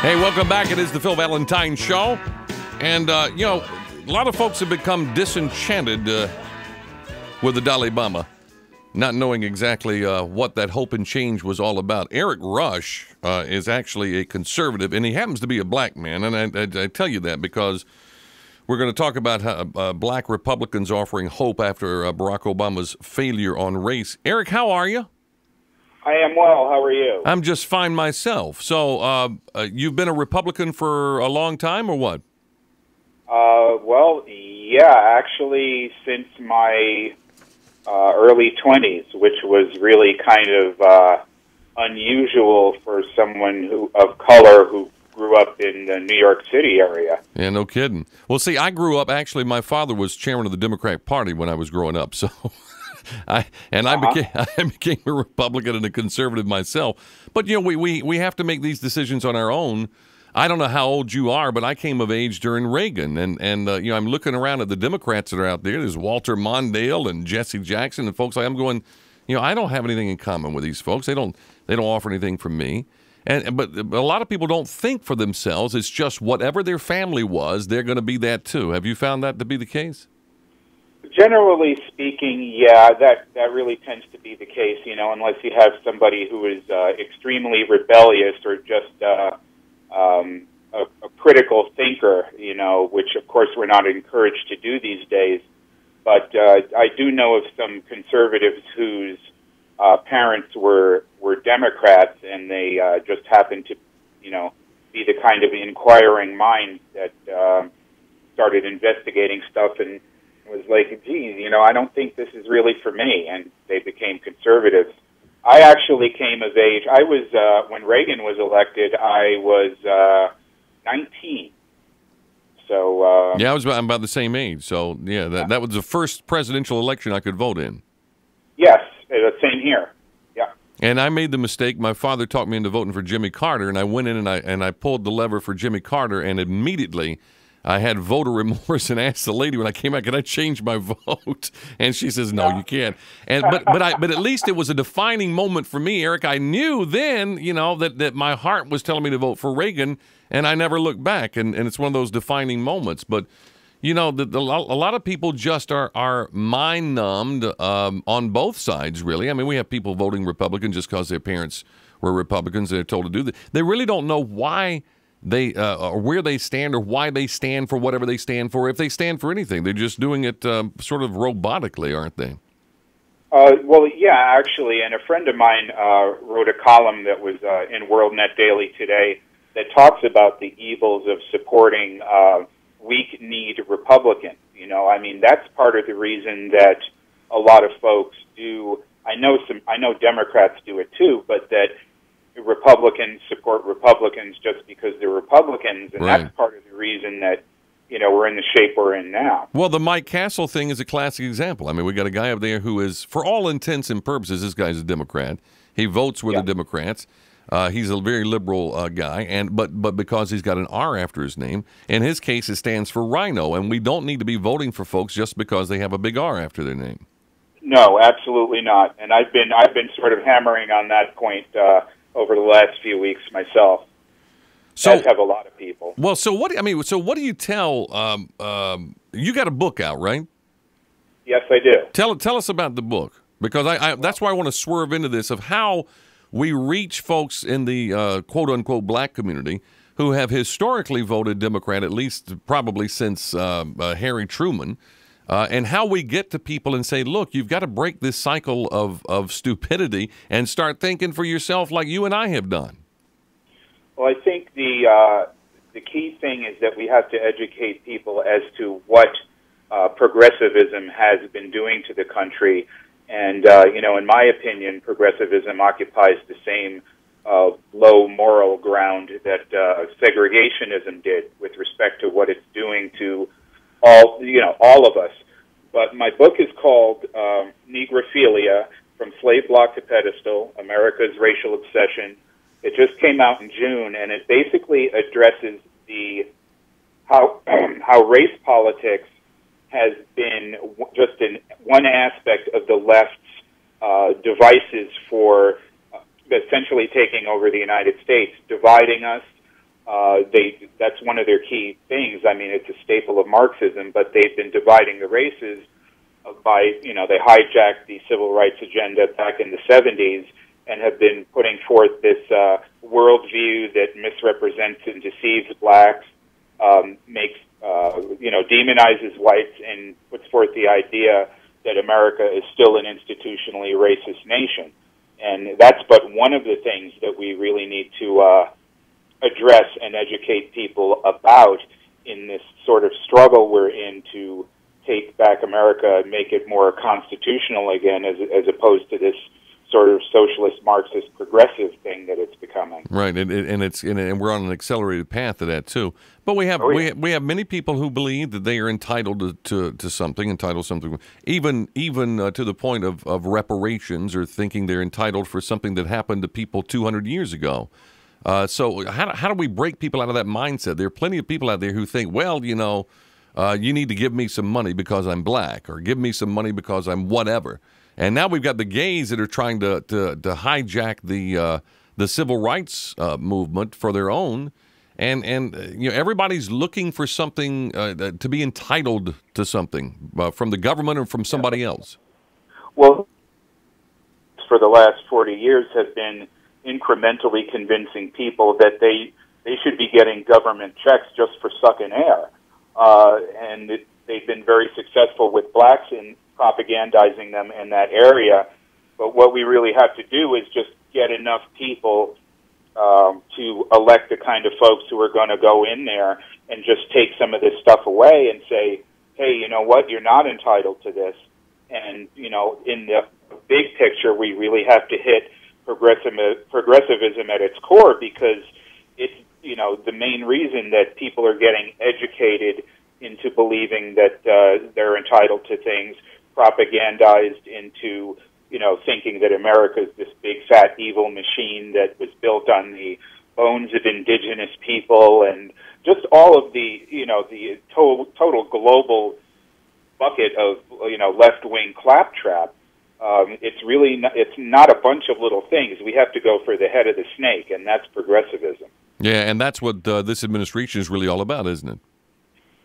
Hey, welcome back. It is the Phil Valentine Show. And, uh, you know, a lot of folks have become disenchanted uh, with the Dalai Lama, not knowing exactly uh, what that hope and change was all about. Eric Rush uh, is actually a conservative, and he happens to be a black man. And I, I, I tell you that because we're going to talk about how, uh, black Republicans offering hope after uh, Barack Obama's failure on race. Eric, how are you? I am well. How are you? I'm just fine myself. So, uh, uh, you've been a Republican for a long time, or what? Uh, well, yeah, actually, since my uh, early 20s, which was really kind of uh, unusual for someone who of color who grew up in the New York City area. Yeah, no kidding. Well, see, I grew up actually. My father was chairman of the Democratic Party when I was growing up, so. I and uh-huh. I became I became a Republican and a conservative myself. But you know, we, we we have to make these decisions on our own. I don't know how old you are, but I came of age during Reagan, and and uh, you know I'm looking around at the Democrats that are out there. There's Walter Mondale and Jesse Jackson and folks like I'm going, you know, I don't have anything in common with these folks. They don't they don't offer anything for me. And but a lot of people don't think for themselves. It's just whatever their family was, they're going to be that too. Have you found that to be the case? Generally speaking, yeah, that that really tends to be the case. You know, unless you have somebody who is uh, extremely rebellious or just uh, um, a, a critical thinker. You know, which of course we're not encouraged to do these days. But uh, I do know of some conservatives whose uh, parents were were Democrats, and they uh, just happened to, you know, be the kind of inquiring mind that uh, started investigating stuff and was like, geez, you know, I don't think this is really for me, and they became conservatives. I actually came of age. I was uh, when Reagan was elected. I was uh, 19. So uh, yeah, I was about, I'm about the same age. So yeah, that that was the first presidential election I could vote in. Yes, uh, same here. Yeah. And I made the mistake. My father talked me into voting for Jimmy Carter, and I went in and I and I pulled the lever for Jimmy Carter, and immediately I had voter remorse and asked the lady when I came out, "Can I change my vote?" And she says, "No, you can't." And but but I but at least it was a defining moment for me, Eric. I knew then, you know, that that my heart was telling me to vote for Reagan, and I never looked back. And and it's one of those defining moments. But you know, the, the, a lot of people just are are mind numbed um, on both sides. Really, I mean, we have people voting Republican just because their parents were Republicans. They're told to do that. They really don't know why they uh, or where they stand or why they stand for whatever they stand for. If they stand for anything, they're just doing it um, sort of robotically, aren't they? Uh, well, yeah, actually, and a friend of mine uh, wrote a column that was uh, in WorldNet Daily today that talks about the evils of supporting uh, weak-kneed Republicans. You know, I mean, that's part of the reason that a lot of folks do. I know some. I know Democrats do it too, but that Republicans support Republicans just because they're Republicans, and right. that's part of the reason that you know we're in the shape we're in now. Well, the Mike Castle thing is a classic example. I mean, we got a guy up there who is, for all intents and purposes, this guy's a Democrat. He votes with yeah. the Democrats. Uh, he's a very liberal uh, guy, and but but because he's got an R after his name, in his case, it stands for RINO, and we don't need to be voting for folks just because they have a big R after their name. No, absolutely not. And I've been I've been sort of hammering on that point. Uh, over the last few weeks myself. So as have a lot of people. Well, so what? I mean, so what do you tell? Um, um, you got a book out, right? Yes, I do. Tell tell us about the book because I, I that's why I want to swerve into this of how we reach folks in the uh, quote unquote black community who have historically voted Democrat, at least probably since uh, uh, Harry Truman. Uh, and how we get to people and say, look, you've got to break this cycle of, of stupidity and start thinking for yourself like you and I have done. Well, I think the uh, the key thing is that we have to educate people as to what uh, progressivism has been doing to the country. And, uh, you know, in my opinion, progressivism occupies the same uh, low moral ground that uh, segregationism did with respect to what it's doing to all you know all of us. But my book is called um, Negrophilia: From Slave Block to Pedestal: America's Racial Obsession. It just came out in June, and it basically addresses the how how race politics has been just in one aspect of the left's uh, devices for uh, essentially taking over the United States, dividing us, uh, they that's one of their key things. I mean, it's a staple of Marxism, but they've been dividing the races by you know they hijacked the civil rights agenda back in the 70s and have been putting forth this uh, worldview that misrepresents and deceives blacks, um, makes uh, you know demonizes whites, and puts forth the idea that America is still an institutionally racist nation. And that's but one of the things that we really need to uh, address and educate people about in this sort of struggle we're in to take back America and make it more constitutional again, as, as opposed to this sort of socialist Marxist progressive thing that it's becoming. Right, and, and it's and we're on an accelerated path to that too. But we have oh, yeah. we have, we have many people who believe that they are entitled to, to, to something, entitled something, even even uh, to the point of, of reparations, or thinking they're entitled for something that happened to people 200 years ago. Uh, so how how do we break people out of that mindset? There are plenty of people out there who think, well, you know uh, you need to give me some money because I'm black, or give me some money because I'm whatever. And now we've got the gays that are trying to to, to hijack the uh, the civil rights uh, movement for their own, and and uh, you know everybody's looking for something uh, to be entitled to something uh, from the government or from somebody else. Well, for the last forty years, have been incrementally convincing people that they they should be getting government checks just for sucking air uh, and it, they've been very successful with blacks in propagandizing them in that area. But what we really have to do is just get enough people um, to elect the kind of folks who are going to go in there and just take some of this stuff away and say, hey, you know what, you're not entitled to this. And, you know, in the big picture, we really have to hit progressivism at its core because it's you know the main reason that people are getting educated into believing that uh, they're entitled to things, propagandized into you know thinking that America is this big fat evil machine that was built on the bones of indigenous people and just all of the you know the total total global bucket of you know left wing claptrap. Um, it's really not, it's not a bunch of little things. We have to go for the head of the snake, and that's progressivism. Yeah, and that's what uh, this administration is really all about, isn't it?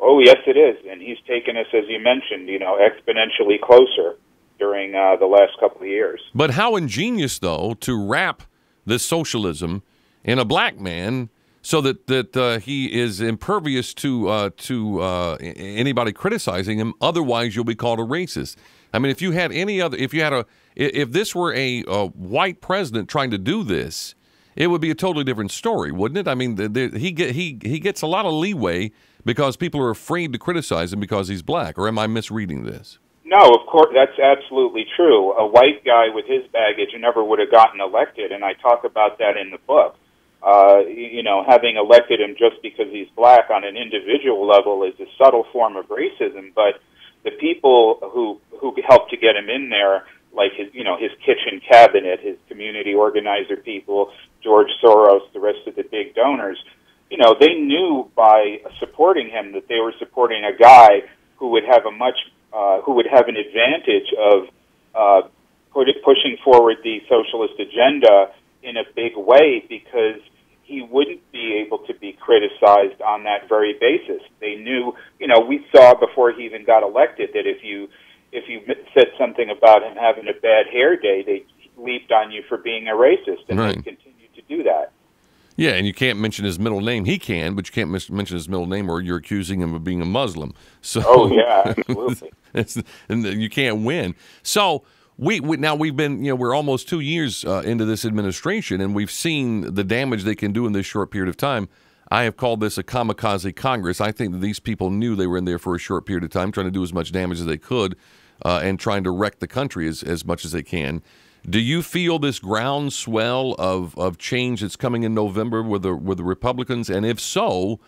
Oh, yes, it is. And he's taken us, as you mentioned, you know, exponentially closer during uh, the last couple of years. But how ingenious, though, to wrap this socialism in a black man so that that uh, he is impervious to uh, to uh, anybody criticizing him. Otherwise, you'll be called a racist. I mean, if you had any other, if you had a, if this were a, a white president trying to do this, it would be a totally different story, wouldn't it? I mean, the, the, he get, he he gets a lot of leeway because people are afraid to criticize him because he's black. Or am I misreading this? No, of course that's absolutely true. A white guy with his baggage never would have gotten elected, and I talk about that in the book. Uh, you know, having elected him just because he's black on an individual level is a subtle form of racism, but the people who who helped to get him in there like his, you know, his kitchen cabinet, his community organizer people, George Soros, the rest of the big donors, you know, they knew by supporting him that they were supporting a guy who would have a much, uh, who would have an advantage of uh, pushing forward the socialist agenda in a big way because he wouldn't be able to be criticized on that very basis. They knew, you know, we saw before he even got elected that if you if you said something about him having a bad hair day, they leaped on you for being a racist, and right. they continue to do that. Yeah, and you can't mention his middle name. He can, but you can't mention his middle name, or you're accusing him of being a Muslim. So, oh yeah, absolutely. and you can't win. So. We, we, now we've been you know we're almost two years uh, into this administration and we've seen the damage they can do in this short period of time. I have called this a kamikaze Congress. I think that these people knew they were in there for a short period of time, trying to do as much damage as they could uh, and trying to wreck the country as, as much as they can. Do you feel this groundswell of, of change that's coming in November with the with the Republicans? And if so,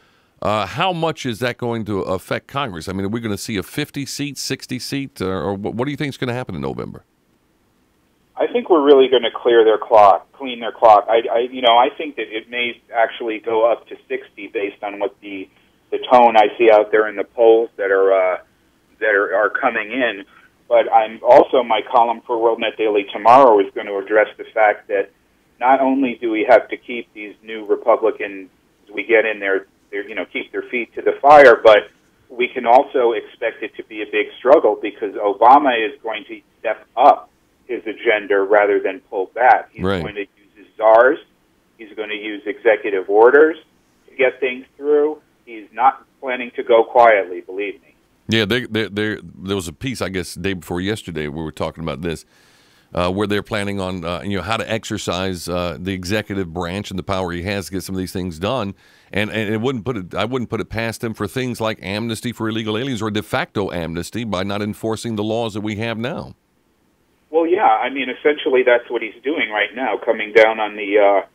uh, how much is that going to affect Congress? I mean, are we going to see a 50 seat, 60 seat, or, or what do you think is going to happen in November? I think we're really going to clear their clock, clean their clock. I, I, you know, I think that it may actually go up to 60 based on what the the tone I see out there in the polls that are uh, that are, are coming in. But I'm also my column for WorldNet Daily tomorrow is going to address the fact that not only do we have to keep these new Republican we get in there, you know, keep their feet to the fire. But we can also expect it to be a big struggle because Obama is going to step up his agenda rather than pull back. He's Right. going to use his czars. He's going to use executive orders to get things through. He's not planning to go quietly, believe me. Yeah, they, they, they, there was a piece, I guess, day before yesterday, we were talking about this, uh, where they're planning on, uh, you know, how to exercise uh, the executive branch and the power he has to get some of these things done, and and it wouldn't put it, I wouldn't put it past him for things like amnesty for illegal aliens or de facto amnesty by not enforcing the laws that we have now. Well, yeah, I mean, essentially that's what he's doing right now, coming down on the uh,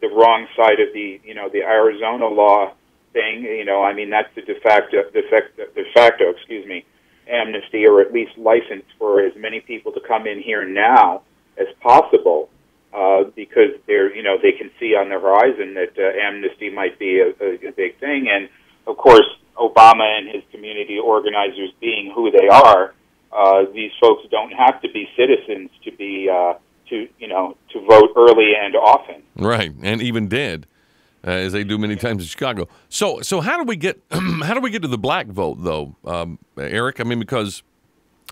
the wrong side of the you know the Arizona law thing. You know, I mean that's the de facto de facto, de facto excuse me amnesty or at least license for as many people to come in here now as possible. Uh, because they're, you know, they can see on the horizon that uh, amnesty might be a, a, a big thing, and of course, Obama and his community organizers being who they are, uh, these folks don't have to be citizens to be uh, to you know to vote early and often. Right, and even dead, uh, as they do many times in Chicago. So, so how do we get how do we get to the black vote, though, um, Eric? I mean, because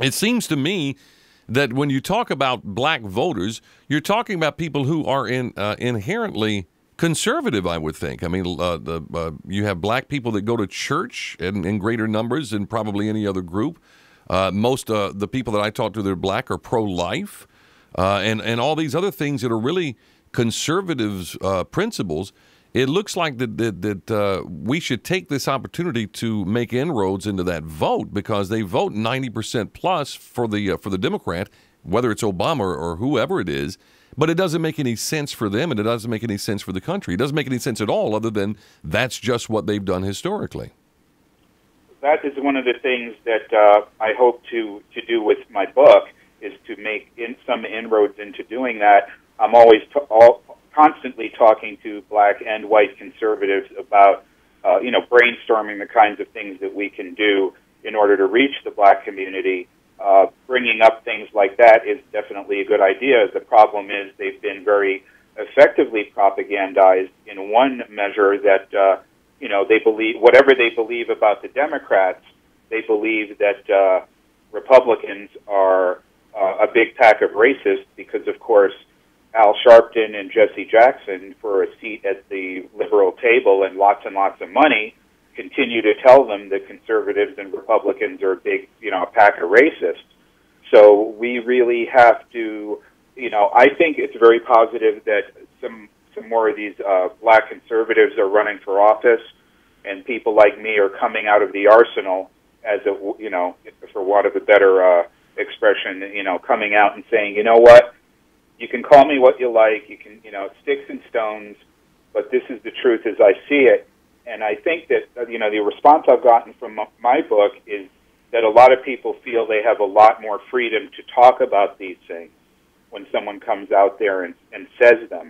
it seems to me that when you talk about black voters, you're talking about people who are in uh, inherently conservative. I would think. I mean, uh, the uh, you have black people that go to church in, in greater numbers than probably any other group. Uh, most uh, the people that I talk to that are black are pro-life, uh, and and all these other things that are really conservative uh, principles. It looks like that that, that uh, we should take this opportunity to make inroads into that vote because they vote ninety percent plus for the uh, for the Democrat, whether it's Obama or whoever it is. But it doesn't make any sense for them, and it doesn't make any sense for the country. It doesn't make any sense at all, other than that's just what they've done historically. That is one of the things that uh, I hope to to do with my book is to make in some inroads into doing that. I'm always t- all, constantly talking to black and white conservatives about uh, you know brainstorming the kinds of things that we can do in order to reach the black community. Uh, bringing up things like that is definitely a good idea. The problem is they've been very effectively propagandized in one measure that uh, you know they believe whatever they believe about the Democrats, they believe that uh, Republicans are uh, a big pack of racists because, of course, Al Sharpton and Jesse Jackson for a seat at the liberal table and lots and lots of money continue to tell them that conservatives and Republicans are a big, you know, a pack of racists. So we really have to, you know, I think it's very positive that some some more of these uh, black conservatives are running for office, and people like me are coming out of the arsenal as a, you know, for want of a better uh, expression, you know, coming out and saying, you know what, you can call me what you like, you can, you know, sticks and stones, but this is the truth as I see it. And I think that, you know, the response I've gotten from my book is that a lot of people feel they have a lot more freedom to talk about these things when someone comes out there and, and says them.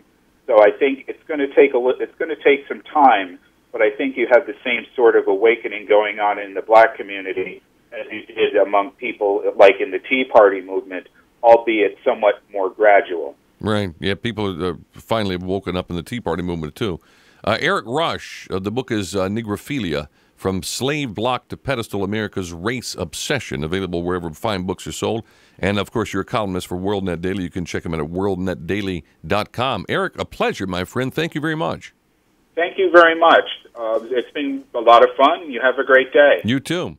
So I think it's going to take a it's going to take some time, but I think you have the same sort of awakening going on in the black community as you did among people like in the Tea Party movement, albeit somewhat more gradual. Right. Yeah, people are uh, finally woken up in the Tea Party movement, too. Uh, Eric Rush, uh, the book is uh, Negrophilia From Slave Block to Pedestal America's Race Obsession, available wherever fine books are sold. And of course, you're a columnist for WorldNet Daily. You can check him out at worldnetdaily.com. Eric, a pleasure, my friend. Thank you very much. Thank you very much. Uh, it's been a lot of fun. You have a great day. You too.